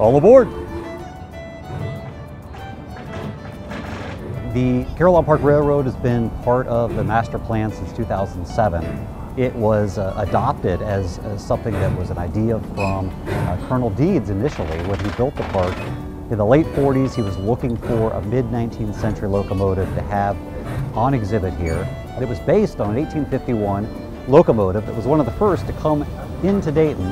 All aboard! The Carillon Park Railroad has been part of the master plan since 2007. It was uh, adopted as, as, something that was an idea from uh, Colonel Deeds initially when he built the park. In the late 40s, he was looking for a mid-19th century locomotive to have on exhibit here. And It was based on an 1851 locomotive that was one of the first to come into Dayton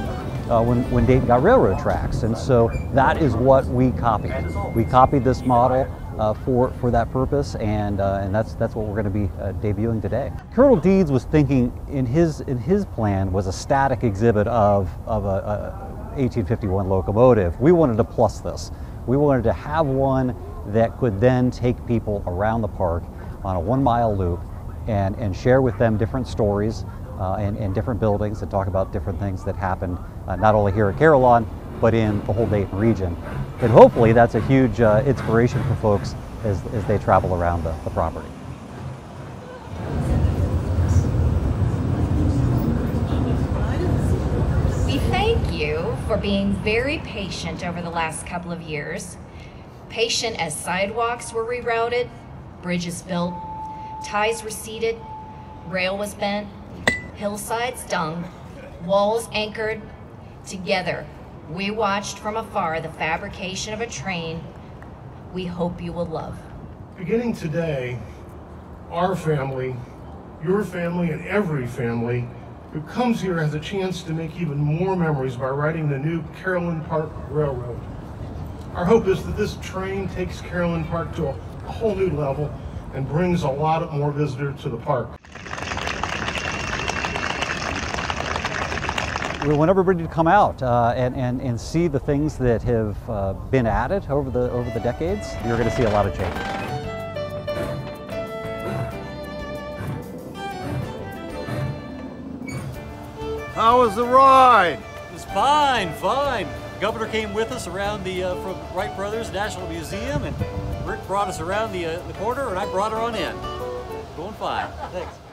uh, when, when Dayton got railroad tracks. And so that is what we copied. We copied this model uh, for, for that purpose, and, uh, and that's, that's what we're going to be uh, debuting today. Colonel Deeds was thinking in his, in his plan was a static exhibit of, of a, a 1851 locomotive. We wanted to plus this. We wanted to have one that could then take people around the park on a one mile loop and, and share with them different stories uh, and, different buildings and talk about different things that happened uh, not only here at Carillon, but in the whole Dayton region. And hopefully that's a huge uh, inspiration for folks as, as they travel around the, the property. We thank you for being very patient over the last couple of years. Patient as sidewalks were rerouted, bridges built, ties were receded, rail was bent, hillsides dung, walls anchored. Together, we watched from afar the fabrication of a train we hope you will love. Beginning today, our family, your family, and every family who comes here has a chance to make even more memories by riding the new Carillon Park Railroad. Our hope is that this train takes Carillon Park to a whole new level and brings a lot more visitors to the park. We want everybody to come out uh, and, and, and see the things that have uh, been added over the, over the decades. You're going to see a lot of changes. How was the ride? It was fine, fine. governor came with us around the uh, from Wright Brothers National Museum, and Rick brought us around the, uh, the corner, and I brought her on in. Going fine. Thanks.